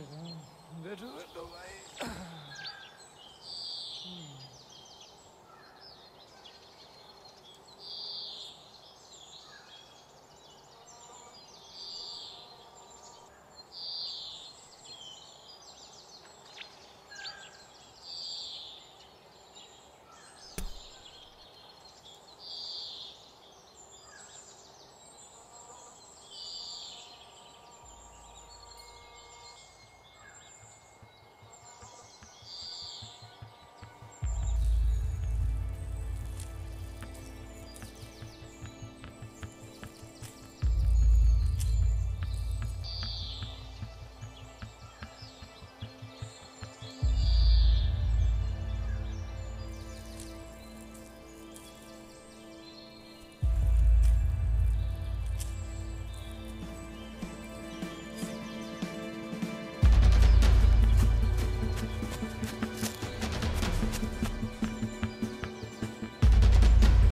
देखो भाई